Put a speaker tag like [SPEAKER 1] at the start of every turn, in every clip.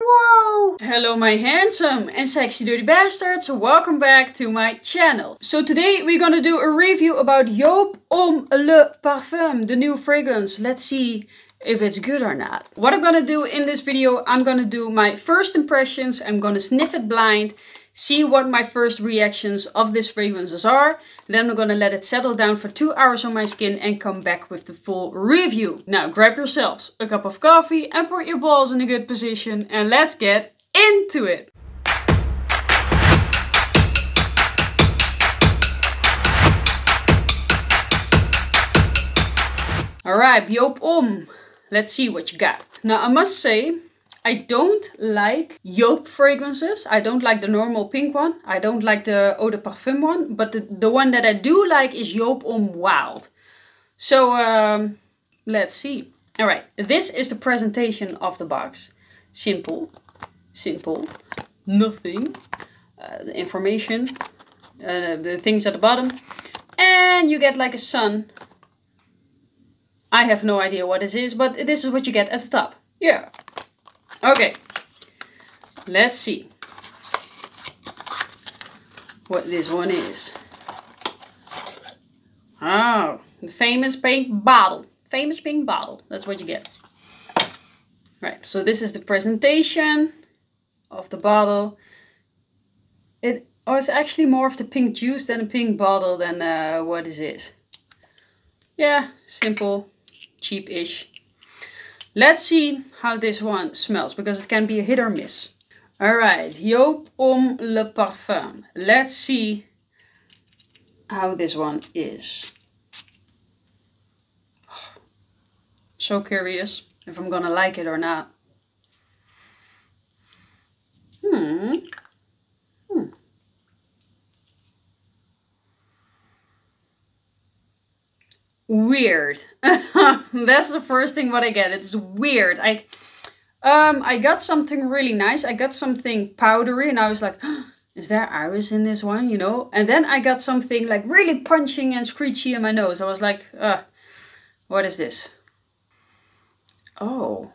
[SPEAKER 1] Whoa!
[SPEAKER 2] Hello my handsome and sexy dirty bastards, welcome back to my channel. So today we're gonna do a review about Joop Homme Le Parfum, the new fragrance. Let's see if it's good or not. What I'm gonna do in this video, I'm gonna do my first impressions, I'm gonna sniff it blind, see what my first reactions of this fragrances are. Then I'm gonna let it settle down for two hours on my skin and come back with the full review. Now grab yourselves a cup of coffee and put your balls in a good position and let's get into it. Alright, Joop Homme. Let's see what you got. Now I must say, I don't like Joop fragrances. I don't like the normal pink one. I don't like the Eau de Parfum one. But the, the one that I do like is Joop Homme Wild. So um, let's see. Alright, this is the presentation of the box. Simple, simple, nothing. Uh, the information, uh, the things at the bottom. And you get like a sun. I have no idea what this is, but this is what you get at the top. Yeah. Okay, let's see what this one is. Oh, the famous pink bottle. Famous pink bottle. That's what you get. Right, so this is the presentation of the bottle. It it's actually more of the pink juice than a pink bottle than uh, what is it? Yeah, simple, cheap-ish. Let's see how this one smells, because it can be a hit or miss. Alright, Joop Homme Le Parfum. Let's see how this one is. So curious if I'm gonna like it or not. Hmm. Weird. That's the first thing what I get. It's weird. I um I got something really nice. I got something powdery and I was like, is there iris in this one, you know? And then I got something like really punching and screechy in my nose. I was like, uh, what is this? Oh.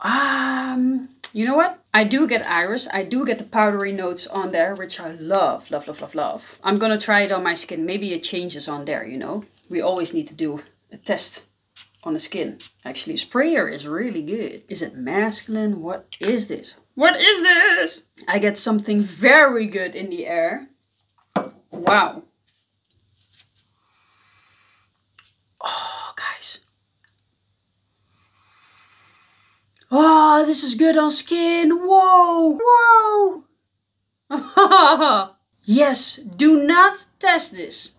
[SPEAKER 2] Um you know what? I do get iris. I do get the powdery notes on there, which I love, love, love, love, love. I'm gonna try it on my skin. Maybe it changes on there, you know? We always need to do a test on the skin. Actually, sprayer is really good. Is it masculine? What is this? What is this? I get something very good in the air. Wow. Oh, guys. Oh, this is good on skin. Whoa. Whoa. yes, do not test this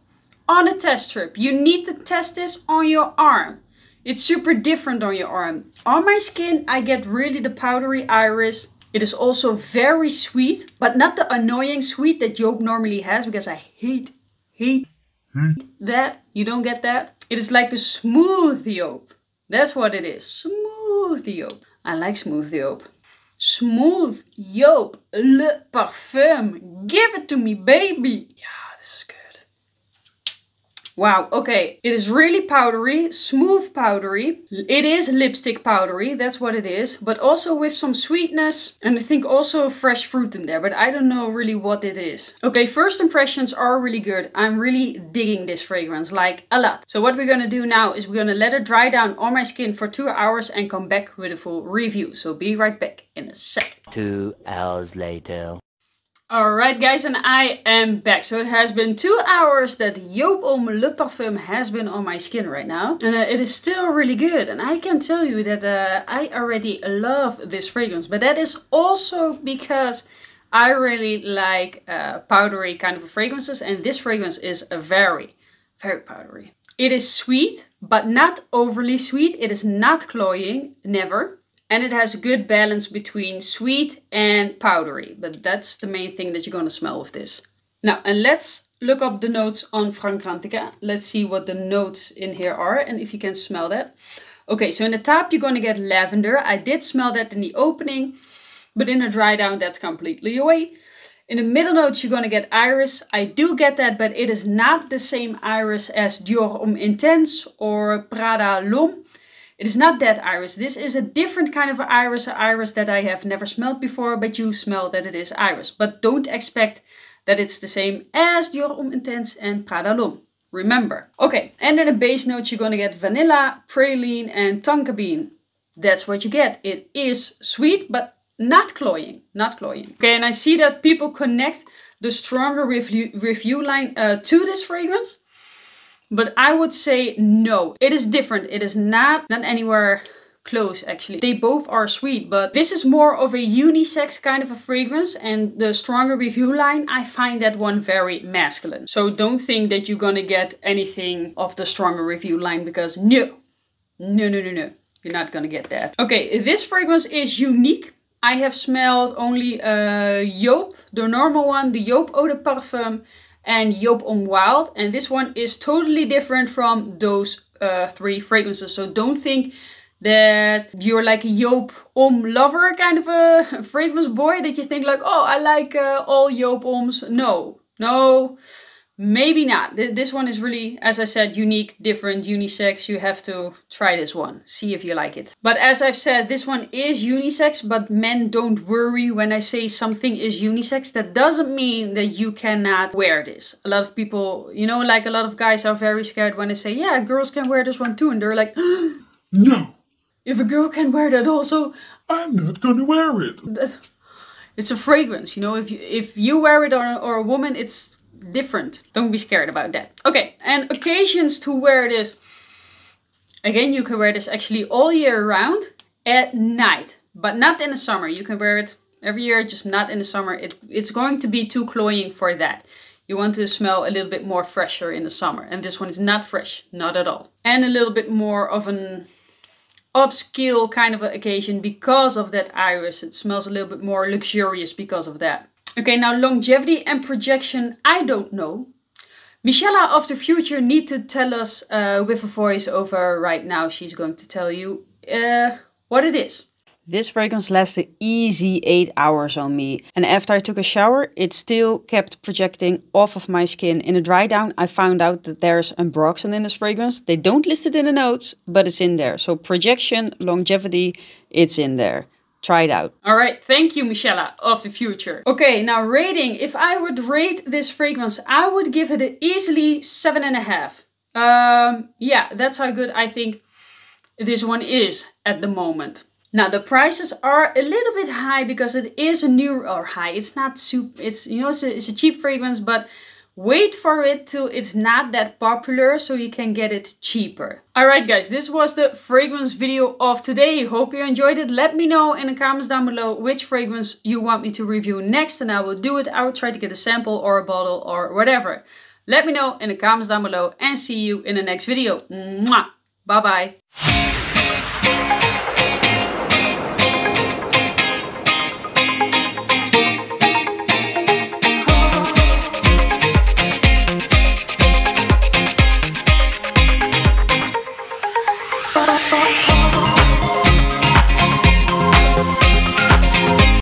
[SPEAKER 2] on a test strip. You need to test this on your arm. It's super different on your arm. On my skin, I get really the powdery iris. It is also very sweet, but not the annoying sweet that Joop normally has because I hate, hate, hate that. You don't get that? It is like a smooth Joop. That's what it is. Smooth Joop. I like smooth Joop. Smooth Joop Le Parfum. Give it to me, baby. Yeah, this is good. Wow, okay. It is really powdery, smooth powdery. It is lipstick powdery, that's what it is. But also with some sweetness and I think also fresh fruit in there. But I don't know really what it is. Okay, first impressions are really good. I'm really digging this fragrance, like a lot. So what we're gonna do now is we're gonna let it dry down on my skin for two hours and come back with a full review. So be right back in a sec.
[SPEAKER 1] Two hours later.
[SPEAKER 2] Alright guys, and I am back. So it has been two hours that Joop Homme Le Parfum has been on my skin right now. And uh, it is still really good. And I can tell you that uh, I already love this fragrance. But that is also because I really like uh, powdery kind of fragrances. And this fragrance is very, very powdery. It is sweet, but not overly sweet. It is not cloying, never and it has a good balance between sweet and powdery. But that's the main thing that you're going to smell with this. Now, and let's look up the notes on Fragrantica. Let's see what the notes in here are and if you can smell that. Okay, so in the top you're going to get lavender. I did smell that in the opening, but in the dry down that's completely away. In the middle notes you're going to get iris. I do get that, but it is not the same iris as Dior Homme Intense or Prada L'Homme. It is not that iris. This is a different kind of iris, an iris that I have never smelled before, but you smell that it is iris. But don't expect that it's the same as Dior Homme Intense and Prada L'Homme. Remember. Okay, and in the base notes you're gonna get vanilla, praline and tonka bean. That's what you get. It is sweet, but not cloying. Not cloying. Okay, and I see that people connect the Stronger With You, review line uh, to this fragrance. But I would say no. It is different. It is not, not anywhere close actually. They both are sweet, but this is more of a unisex kind of a fragrance and the Stronger With You line, I find that one very masculine. So don't think that you're gonna get anything of the Stronger With You line because no, no, no, no, no. You're not gonna get that. Okay, this fragrance is unique. I have smelled only uh, Joop, the normal one, the Joop Eau de Parfum and Joop Homme Wild. And this one is totally different from those uh, three fragrances. So don't think that you're like a Joop Homme lover kind of a fragrance boy that you think like, oh, I like uh, all Joop Hommes. No, no, maybe not. This one is really, as I said, unique, different, unisex. You have to try this one, see if you like it. But as I've said, this one is unisex, but men don't worry when I say something is unisex. That doesn't mean that you cannot wear this. A lot of people, you know, like a lot of guys are very scared when I say, yeah, girls can wear this one too. And they're like,
[SPEAKER 3] no.
[SPEAKER 2] If a girl can wear that also,
[SPEAKER 3] I'm not gonna wear it.
[SPEAKER 2] It's a fragrance, you know. If you if you wear it or, or a woman, it's different. Don't be scared about that. Okay, and occasions to wear this. Again, you can wear this actually all year round at night, but not in the summer. You can wear it every year, just not in the summer. It, it's going to be too cloying for that. You want to smell a little bit more fresher in the summer. And this one is not fresh, not at all. And a little bit more of an upscale kind of occasion because of that iris. It smells a little bit more luxurious because of that. Okay, now longevity and projection, I don't know. Michela of the future need to tell us uh, with a voice over right now. She's going to tell you uh, what it is.
[SPEAKER 4] This fragrance lasted easy 8 hours on me. And after I took a shower, it still kept projecting off of my skin. In a dry down, I found out that there's ambroxan in this fragrance. They don't list it in the notes, but it's in there. So projection, longevity, it's in there. Try it out.
[SPEAKER 2] All right, thank you, Michella of the future. Okay, now rating. If I would rate this fragrance, I would give it easily seven and a half. Um, yeah, that's how good I think this one is at the moment. Now the prices are a little bit high because it is a new or high. It's not super. It's you know it's a, it's a cheap fragrance, but wait for it till it's not that popular so you can get it cheaper. All right guys this was the fragrance video of today. Hope you enjoyed it. Let me know in the comments down below which fragrance you want me to review next and i will do it. I will try to get a sample or a bottle or whatever. Let me know in the comments down below and see you in the next video. Mwah! bye bye